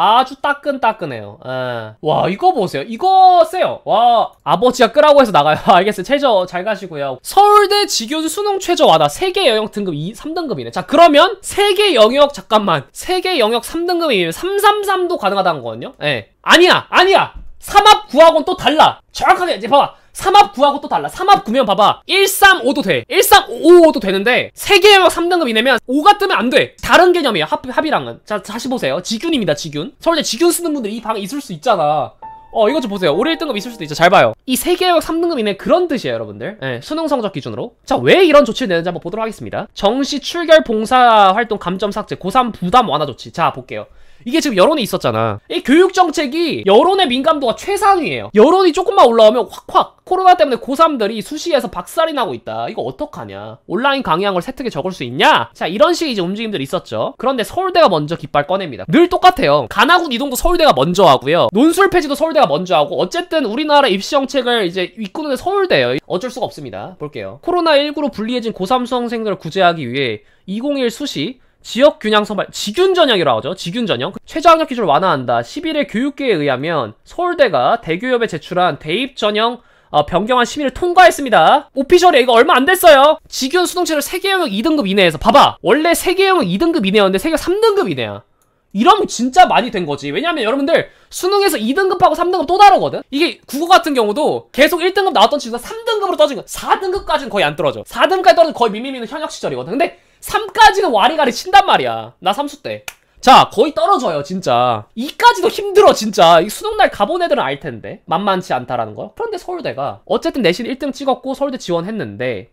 아주 따끈따끈해요. 예. 와 이거 보세요. 이거 세요. 와 아버지가 끄라고 해서 나가요. 알겠어요. 최저 잘 가시고요. 서울대 직윤 수능 최저 와다 세계 영역 등급 2, 3등급이네. 자 그러면 세계 영역 잠깐만 세계 영역 3등급이면 333도 가능하다는 거거든요. 예. 아니야 아니야. 삼합 구하고는 또 달라. 정확하게 이제 봐봐. 삼합 9하고 또 달라. 삼합 9면 봐봐. 135도 돼. 135도 되는데 3개 영역 3등급 이내면 5가 뜨면 안 돼. 다른 개념이에요. 합, 합이랑은. 자, 다시 보세요. 지균입니다. 지균. 서울대 지균 쓰는 분들 이 방에 있을 수 있잖아. 어, 이거 좀 보세요. 올해 1등급 있을 수도 있죠. 잘 봐요. 이 3개 영역 3등급 이내 그런 뜻이에요, 여러분들. 예, 수능 성적 기준으로. 자, 왜 이런 조치를 내는지 한번 보도록 하겠습니다. 정시 출결 봉사 활동 감점 삭제, 고3 부담 완화 조치. 자, 볼게요. 이게 지금 여론이 있었잖아. 이 교육 정책이 여론의 민감도가 최상위에요. 여론이 조금만 올라오면 확확 코로나 때문에 고3들이 수시에서 박살이 나고 있다. 이거 어떡하냐? 온라인 강의한 걸 세특에 적을 수 있냐? 자, 이런 식의 이제 움직임들이 있었죠. 그런데 서울대가 먼저 깃발 꺼냅니다. 늘 똑같아요. 가나군 이동도 서울대가 먼저 하고요. 논술 폐지도 서울대가 먼저 하고 어쨌든 우리나라 입시 정책을 이제 이끄는 서울대예요. 어쩔 수가 없습니다. 볼게요. 코로나19로 불리해진 고3 수험생들을 구제하기 위해 2021 수시 지역 균형 선발 지균 전형이라고 하죠. 지균 전형. 최저학력 기준을 완화한다. 11일 교육계에 의하면 서울대가 대교협에 제출한 대입 전형 어, 변경한 심의를 통과했습니다. 오피셜에 이거 얼마 안 됐어요. 지균 수능체를 세계 영역 2등급 이내에서 봐봐. 원래 세계 영역 2등급 이내였는데 세계 3등급 이내야. 이러면 진짜 많이 된 거지. 왜냐면 여러분들 수능에서 2등급하고 3등급 또 다르거든? 이게 국어 같은 경우도 계속 1등급 나왔던 친구가 3등급으로 떨어진 거 4등급까지는 거의 안 떨어져. 4등급까지 떨어진 거의 미미미는 현역 시절이거든. 근데 3까지는 와리가리 친단 말이야. 나 3수 때. 자, 거의 떨어져요, 진짜. 2까지도 힘들어, 진짜. 이 수능날 가본 애들은 알 텐데. 만만치 않다라는 거. 그런데 서울대가 어쨌든 내신 1등 찍었고 서울대 지원했는데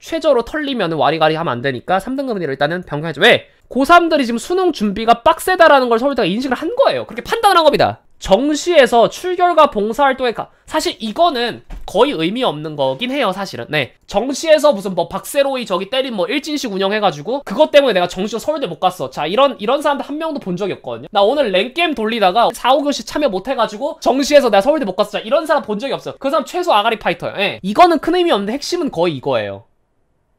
최저로 털리면 와리가리 하면 안 되니까 3등급은 일단은 변경해줘. 왜? 고3들이 지금 수능 준비가 빡세다라는 걸 서울대가 인식을 한 거예요. 그렇게 판단을 한 겁니다. 정시에서 출결과 봉사활동에 가 사실 이거는 거의 의미 없는 거긴 해요 사실은. 네. 정시에서 무슨 뭐 박세로이 저기 때린 뭐 일진식 운영해가지고 그것 때문에 내가 정시로 서울대 못 갔어. 자 이런 이런 사람들 한 명도 본 적이 없거든요. 나 오늘 랭게임 돌리다가 4, 5교시 참여 못해가지고 정시에서 내가 서울대 못 갔어. 자 이런 사람 본 적이 없어. 그 사람 최소 아가리 파이터야 예. 이거는 큰 의미 없는데 핵심은 거의 이거예요.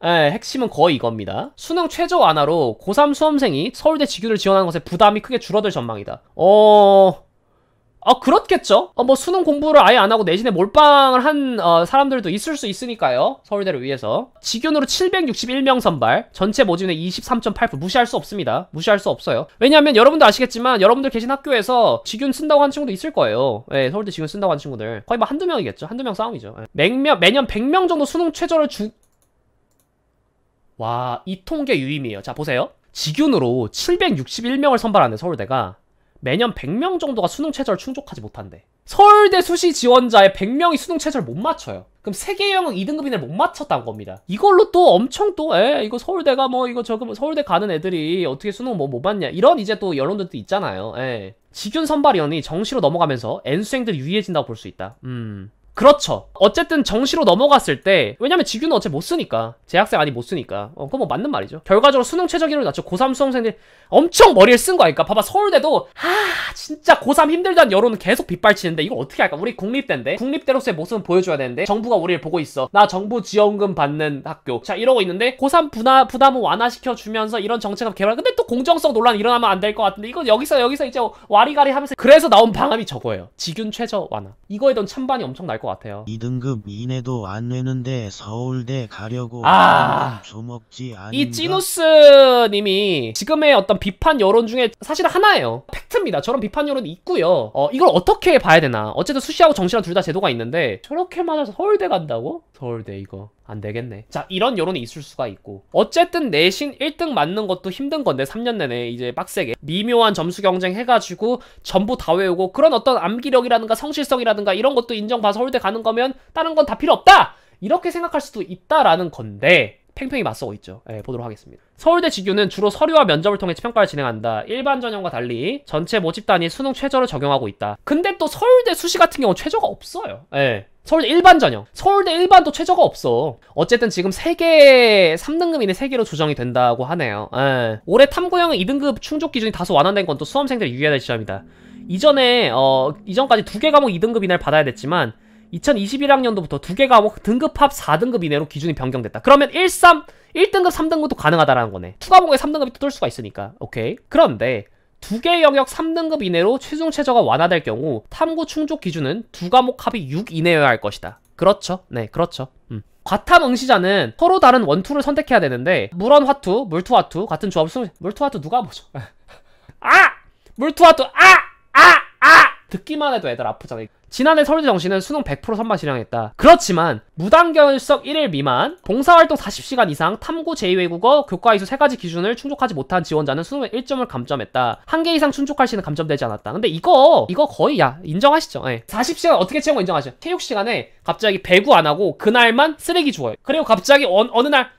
예, 핵심은 거의 이겁니다. 수능 최저 완화로 고3 수험생이 서울대 직유를 지원하는 것에 부담이 크게 줄어들 전망이다. 어... 아 그렇겠죠? 어, 뭐 수능 공부를 아예 안 하고 내신에 몰빵을 한 어, 사람들도 있을 수 있으니까요. 서울대를 위해서. 직윤으로 761명 선발 전체 모집의 23.8% 무시할 수 없습니다. 무시할 수 없어요. 왜냐하면 여러분도 아시겠지만 여러분들 계신 학교에서 직윤 쓴다고 한 친구도 있을 거예요. 네, 서울대 직윤 쓴다고 한 친구들. 거의 뭐 한두 명이겠죠? 한두 명 싸움이죠. 네. 매년, 매년 100명 정도 수능 최저를 주... 와 이 통계 유임이에요. 자 보세요. 직윤으로 761명을 선발하는 서울대가 매년 100명 정도가 수능 최저를 충족하지 못한대. 서울대 수시 지원자의 100명이 수능 최저를 못 맞춰요. 그럼 세계 영역 2등급 이내를 못 맞췄다는 겁니다. 이걸로 또 엄청 또, 에, 이거 서울대가 뭐, 이거 저거, 뭐 서울대 가는 애들이 어떻게 수능 뭐 못 봤냐. 이런 이제 또 여론들도 있잖아요. 에. 직윤 선발위원이 정시로 넘어가면서 N수생들이 유리해진다고 볼 수 있다. 음. 그렇죠. 어쨌든 정시로 넘어갔을 때 왜냐면 직유는 어차피 못 쓰니까 재학생 아니 못 쓰니까 어 그거 뭐 맞는 말이죠. 결과적으로 수능 최저 기록을 낮춰 고3 수험생들이 엄청 머리를 쓴 거니까 봐봐 서울대도 아 진짜 고3 힘들다는 여론은 계속 빗발치는데 이걸 어떻게 할까? 우리 국립대인데 국립대로서의 모습은 보여줘야 되는데 정부가 우리를 보고 있어. 나 정부 지원금 받는 학교. 자 이러고 있는데 고3 부담 부담을 완화시켜 주면서 이런 정책을 개발. 근데 또 공정성 논란 일어나면 안 될 것 같은데 이거 여기서 여기서 이제 와리가리 하면서 그래서 나온 방안이 저거예요. 직윤 최저 완화. 이거에 대한 찬반이 엄청 날 것 같아요. 2등급 이내도 안 내는데 서울대 가려고 아. 조먹지 아닌가? 이 찌누스님이 지금의 어떤 비판 여론 중에 사실 하나예요. 팩트입니다. 저런 비판 여론이 있고요. 어, 이걸 어떻게 봐야 되나? 어쨌든 수시하고 정시랑 둘 다 제도가 있는데 저렇게 맞아서 서울대 간다고? 서울대 이거 안 되겠네. 자, 이런 여론이 있을 수가 있고. 어쨌든 내신 1등 맞는 것도 힘든 건데 3년 내내 이제 빡세게 미묘한 점수 경쟁 해가지고 전부 다 외우고 그런 어떤 암기력이라든가 성실성이라든가 이런 것도 인정받아 서울대 가는 거면 다른 건 다 필요 없다. 이렇게 생각할 수도 있다라는 건데 팽팽히 맞서고 있죠. 예, 보도록 하겠습니다. 서울대 직유는 주로 서류와 면접을 통해 평가를 진행한다. 일반 전형과 달리 전체 모집 단위 수능 최저를 적용하고 있다. 근데 또 서울대 수시 같은 경우 최저가 없어요. 예. 서울대 일반 전형. 서울대 일반도 최저가 없어. 어쨌든 지금 3개, 3등급 이내 3개로 조정이 된다고 하네요. 예. 올해 탐구형은 2등급 충족 기준이 다소 완화된 건 또 수험생들이 유의해야 될 지점이다. 이전에, 어, 이전까지 2개 과목 2등급 이내를 받아야 됐지만, 2021학년도부터 두 개 과목 등급 합 4등급 이내로 기준이 변경됐다. 그러면 1, 3, 1등급, 3등급도 가능하다라는 거네. 투 과목에 3등급이 뜰 수가 있으니까. 오케이. 그런데 두 개 영역 3등급 이내로 최종 최저가 완화될 경우 탐구 충족 기준은 두 과목 합이 6 이내여야 할 것이다. 그렇죠. 네, 그렇죠. 음. 과탐 응시자는 서로 다른 원투를 선택해야 되는데 물원 화투, 물투 화투 같은 조합 쓰 물투 화투 누가 보죠? 아! 물투 화투 아! 듣기만 해도 애들 아프잖아. 지난해 서울대 정시는 수능 100% 선발 실행했다. 그렇지만 무단결석 1일 미만, 봉사활동 40시간 이상, 탐구 제2외국어, 교과 이수 3가지 기준을 충족하지 못한 지원자는 수능에 1점을 감점했다. 한 개 이상 충족할 시는 감점되지 않았다. 근데 이거 이거 거의 야 인정하시죠? 예. 40시간 어떻게 채운 거 인정하시죠? 체육 시간에 갑자기 배구 안 하고 그날만 쓰레기 주워요. 그리고 갑자기 어, 어느 날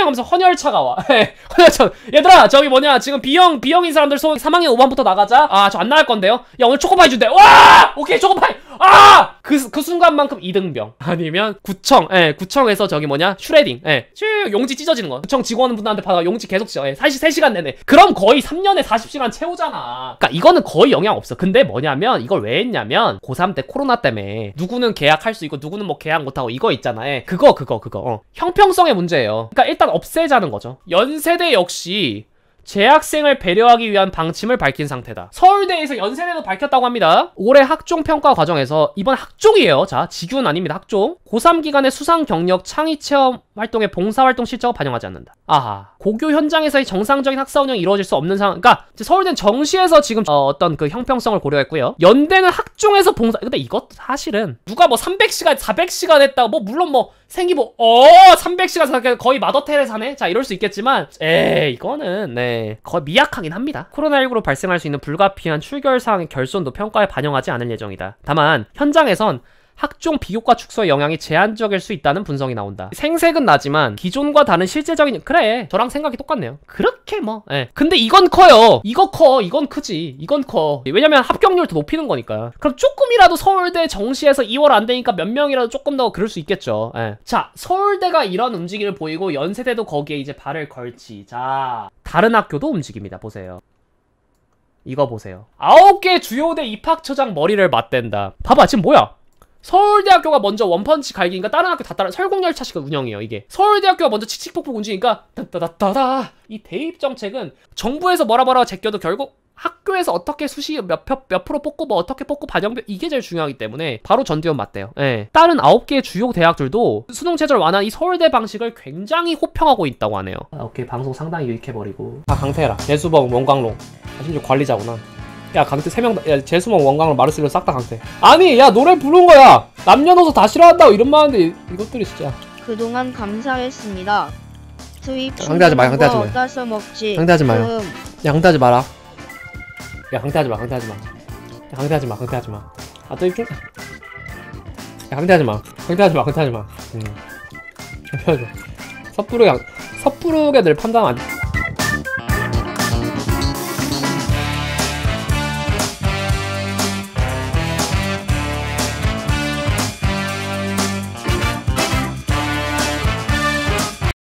하면서 헌혈차가 와. 예, 헌혈차. 얘들아, 저기 뭐냐, 지금 B형, B형인 사람들 손 3학년 5반부터 나가자. 아, 저 안 나갈 건데요? 야, 오늘 초코파이 준대. 와! 오케이, 초코파이! 아! 그, 그 순간만큼 2등병. 아니면 구청, 예, 구청에서 저기 뭐냐, 슈레딩, 예, 슈, 용지 찢어지는 거. 구청 직원분들한테 받아 용지 계속 찢어. 예, 43시간 내내. 그럼 거의 3년에 40시간 채우잖아. 그니까 이거는 거의 영향 없어. 근데 뭐냐면, 이걸 왜 했냐면, 고3 때 코로나 때문에 누구는 계약할 수 있고, 누구는 뭐 계약 못하고 이거 있잖아. 예, 그거, 그거, 그거. 어. 형평성의 문제예요. 그러니까 일단 없애자는 거죠. 연세대 역시 재학생을 배려하기 위한 방침을 밝힌 상태다. 서울대에서 연세대도 밝혔다고 합니다. 올해 학종 평가 과정에서 이번 학종이에요. 자, 지규는 아닙니다. 학종. 고3 기간의 수상 경력 창의 체험 활동의 봉사 활동 실적을 반영하지 않는다. 아하. 고교 현장에서의 정상적인 학사 운영이 이루어질 수 없는 상황. 그러니까 서울대는 정시에서 지금 어, 떤그 형평성을 고려했고요. 연대는 학 종에서 봉사. 근데 이것 사실은 누가 뭐 300시간, 400시간 했다고 뭐 물론 뭐 생기 뭐 어, 300시간 거의 마더 테레사네. 자, 이럴 수 있겠지만 에이, 이거는 네. 거의 미약하긴 합니다. 코로나19로 발생할 수 있는 불가피한 출결 사항의 결손도 평가에 반영하지 않을 예정이다. 다만 현장에선 학종 비교과 축소의 영향이 제한적일 수 있다는 분석이 나온다. 생색은 나지만 기존과 다른 실제적인 그래 저랑 생각이 똑같네요. 그렇게 뭐. 예. 근데 이건 커요. 이거 커. 이건 크지. 이건 커. 왜냐면 합격률 더 높이는 거니까. 그럼 조금이라도 서울대 정시에서 2월 안 되니까 몇 명이라도 조금 더 그럴 수 있겠죠. 예. 자 서울대가 이런 움직임을 보이고 연세대도 거기에 이제 발을 걸치. 자 다른 학교도 움직입니다. 보세요. 이거 보세요. 아홉 개 주요대 입학처장 머리를 맞댄다. 봐봐 지금 뭐야? 서울대학교가 먼저 원펀치 갈기니까 다른 학교 다 따라 설국열차식 운영이에요 이게. 서울대학교가 먼저 칙칙폭폭 움직이니까 따따따따다 이 대입 정책은 정부에서 뭐라 뭐라 제껴도 결국 학교에서 어떻게 수시 몇, 표- 몇 프로 뽑고 뭐 어떻게 뽑고 반영표 이게 제일 중요하기 때문에 바로 전두현 맞대요. 예. 다른 아홉 개의 주요 대학들도 수능 체제를 완화한 이 서울대 방식을 굉장히 호평하고 있다고 하네요. 아, 오케이. 방송 상당히 유익해버리고. 아 강태라. 재수범 원광록. 아, 심지어 관리자구나 야 강태 세명 야 재수범 원광록 마르셀로 싹다 강태. 아니 야 노래 부른 거야. 남녀노소 다 싫어한다고 이런 말 하는데 이 것들이 진짜. 그동안 감사했습니다. 수입 상대하지 마요, 상대하지 마요. 어디서 먹지? 상대하지 마요. 음, 야 강태하지 마라. 야 강태하지 마 강태하지 마 야 강태하지 마 강태하지 마아 또 입좀 야 강태하지 마. 강태하지 마 강태하지 마. 음. 강태하지 마 섣부르게 안- 섣부르게 늘 판단 안